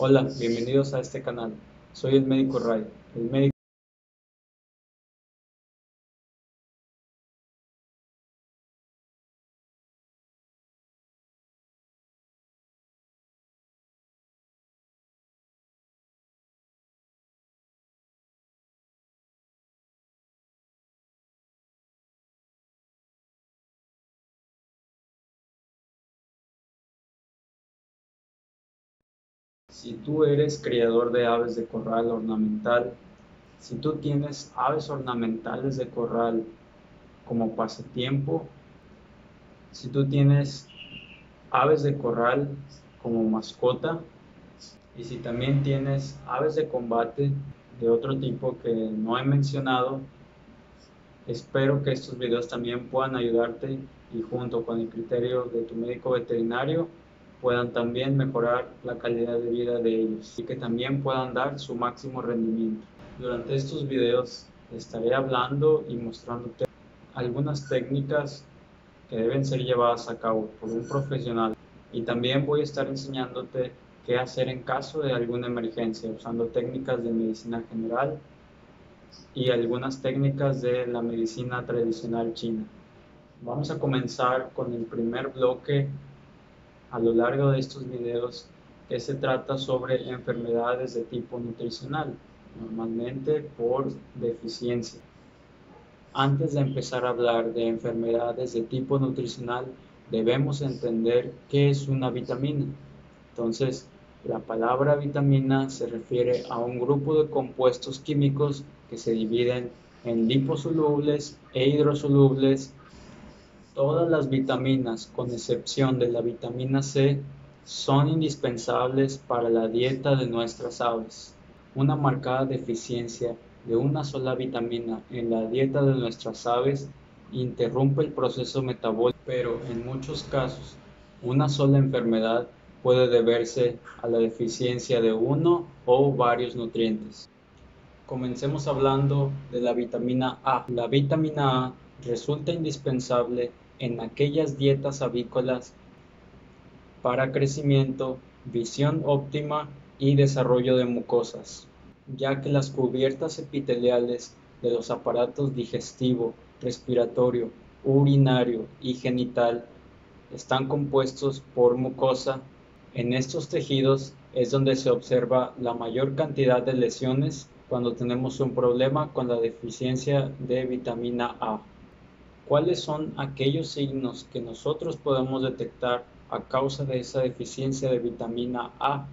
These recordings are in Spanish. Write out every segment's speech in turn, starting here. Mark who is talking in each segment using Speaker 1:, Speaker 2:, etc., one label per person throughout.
Speaker 1: Hola, bienvenidos a este canal. Soy el médico Ray, el médico Si tú eres criador de aves de corral ornamental, si tú tienes aves ornamentales de corral como pasatiempo, si tú tienes aves de corral como mascota y si también tienes aves de combate de otro tipo que no he mencionado, espero que estos videos también puedan ayudarte y junto con el criterio de tu médico veterinario puedan también mejorar la calidad de vida de ellos y que también puedan dar su máximo rendimiento. Durante estos videos estaré hablando y mostrándote algunas técnicas que deben ser llevadas a cabo por un profesional y también voy a estar enseñándote qué hacer en caso de alguna emergencia usando técnicas de medicina general y algunas técnicas de la medicina tradicional china. Vamos a comenzar con el primer bloque a lo largo de estos videos que se trata sobre enfermedades de tipo nutricional, normalmente por deficiencia. Antes de empezar a hablar de enfermedades de tipo nutricional, debemos entender qué es una vitamina. Entonces, la palabra vitamina se refiere a un grupo de compuestos químicos que se dividen en liposolubles e hidrosolubles Todas las vitaminas, con excepción de la vitamina C, son indispensables para la dieta de nuestras aves. Una marcada deficiencia de una sola vitamina en la dieta de nuestras aves interrumpe el proceso metabólico, pero en muchos casos una sola enfermedad puede deberse a la deficiencia de uno o varios nutrientes. Comencemos hablando de la vitamina A. La vitamina A resulta indispensable en aquellas dietas avícolas para crecimiento, visión óptima y desarrollo de mucosas, ya que las cubiertas epiteliales de los aparatos digestivo, respiratorio, urinario y genital están compuestos por mucosa. En estos tejidos es donde se observa la mayor cantidad de lesiones cuando tenemos un problema con la deficiencia de vitamina A. ¿Cuáles son aquellos signos que nosotros podemos detectar a causa de esa deficiencia de vitamina A?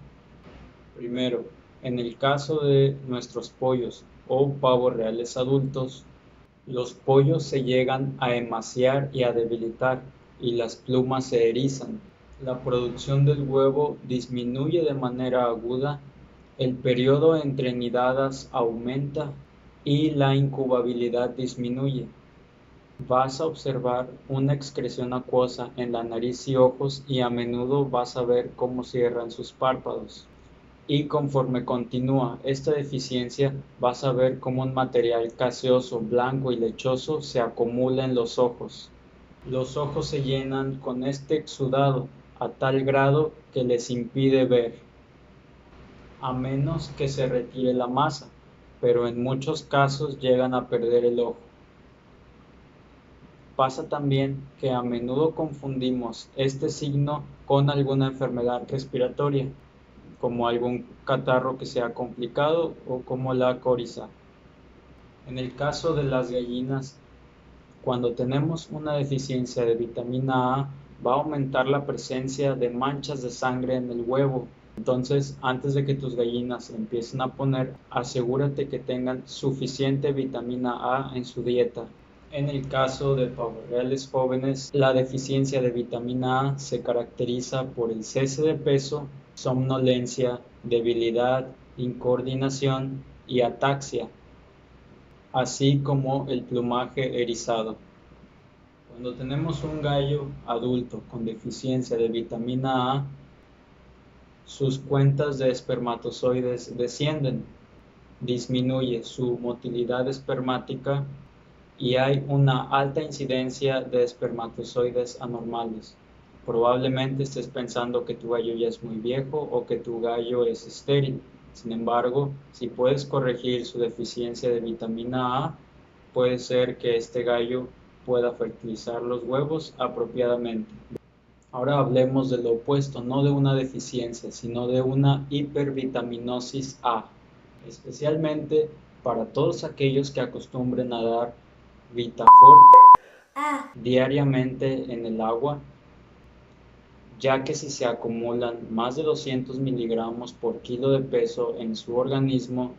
Speaker 1: Primero, en el caso de nuestros pollos o pavos reales adultos, los pollos se llegan a emaciar y a debilitar y las plumas se erizan. La producción del huevo disminuye de manera aguda, el periodo entre nidadas aumenta y la incubabilidad disminuye vas a observar una excreción acuosa en la nariz y ojos y a menudo vas a ver cómo cierran sus párpados. Y conforme continúa esta deficiencia, vas a ver cómo un material gaseoso, blanco y lechoso se acumula en los ojos. Los ojos se llenan con este exudado a tal grado que les impide ver, a menos que se retire la masa, pero en muchos casos llegan a perder el ojo. Pasa también que a menudo confundimos este signo con alguna enfermedad respiratoria, como algún catarro que sea complicado o como la coriza. En el caso de las gallinas, cuando tenemos una deficiencia de vitamina A, va a aumentar la presencia de manchas de sangre en el huevo. Entonces, antes de que tus gallinas empiecen a poner, asegúrate que tengan suficiente vitamina A en su dieta. En el caso de reales jóvenes, la deficiencia de vitamina A se caracteriza por el cese de peso, somnolencia, debilidad, incoordinación y ataxia, así como el plumaje erizado. Cuando tenemos un gallo adulto con deficiencia de vitamina A, sus cuentas de espermatozoides descienden, disminuye su motilidad espermática y hay una alta incidencia de espermatozoides anormales. Probablemente estés pensando que tu gallo ya es muy viejo o que tu gallo es estéril. Sin embargo, si puedes corregir su deficiencia de vitamina A, puede ser que este gallo pueda fertilizar los huevos apropiadamente. Ahora hablemos de lo opuesto, no de una deficiencia, sino de una hipervitaminosis A, especialmente para todos aquellos que acostumbren a dar Vitafor diariamente en el agua, ya que si se acumulan más de 200 miligramos por kilo de peso en su organismo,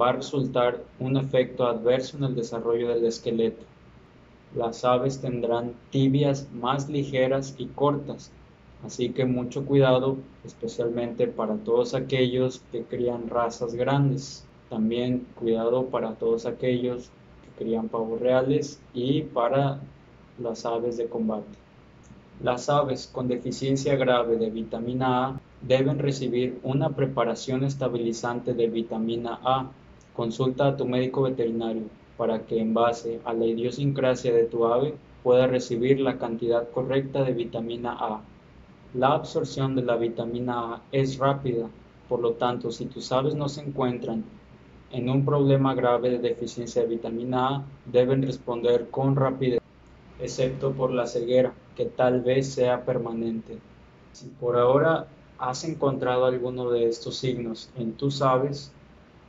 Speaker 1: va a resultar un efecto adverso en el desarrollo del esqueleto. Las aves tendrán tibias más ligeras y cortas, así que mucho cuidado, especialmente para todos aquellos que crían razas grandes. También cuidado para todos aquellos que crían pavos reales y para las aves de combate. Las aves con deficiencia grave de vitamina A deben recibir una preparación estabilizante de vitamina A. Consulta a tu médico veterinario para que en base a la idiosincrasia de tu ave pueda recibir la cantidad correcta de vitamina A. La absorción de la vitamina A es rápida, por lo tanto, si tus aves no se encuentran en un problema grave de deficiencia de vitamina A deben responder con rapidez, excepto por la ceguera, que tal vez sea permanente. Si por ahora has encontrado alguno de estos signos en tus aves,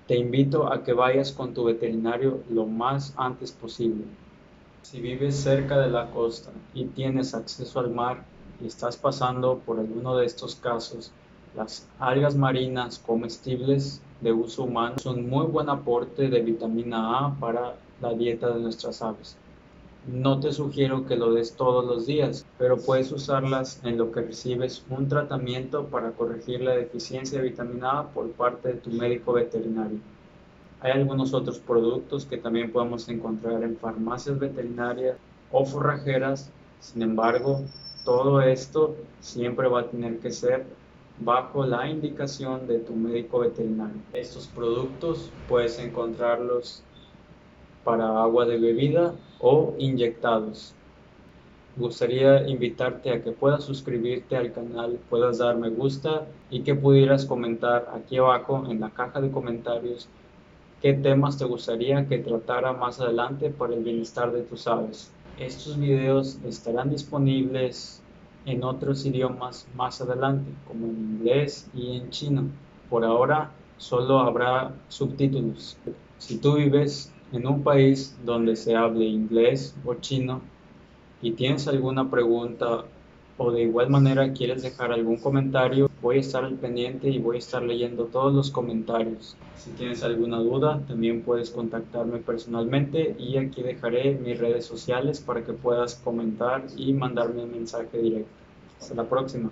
Speaker 1: te invito a que vayas con tu veterinario lo más antes posible. Si vives cerca de la costa y tienes acceso al mar y estás pasando por alguno de estos casos, las algas marinas comestibles de uso humano son muy buen aporte de vitamina A para la dieta de nuestras aves. No te sugiero que lo des todos los días, pero puedes usarlas en lo que recibes un tratamiento para corregir la deficiencia de vitamina A por parte de tu médico veterinario. Hay algunos otros productos que también podemos encontrar en farmacias veterinarias o forrajeras, sin embargo, todo esto siempre va a tener que ser bajo la indicación de tu médico veterinario. Estos productos puedes encontrarlos para agua de bebida o inyectados. Gustaría invitarte a que puedas suscribirte al canal, puedas dar me gusta y que pudieras comentar aquí abajo en la caja de comentarios qué temas te gustaría que tratara más adelante para el bienestar de tus aves. Estos videos estarán disponibles en otros idiomas más adelante, como en inglés y en chino. Por ahora solo habrá subtítulos. Si tú vives en un país donde se hable inglés o chino y tienes alguna pregunta o de igual manera quieres dejar algún comentario, voy a estar al pendiente y voy a estar leyendo todos los comentarios. Si tienes alguna duda, también puedes contactarme personalmente y aquí dejaré mis redes sociales para que puedas comentar y mandarme un mensaje directo. Hasta la próxima.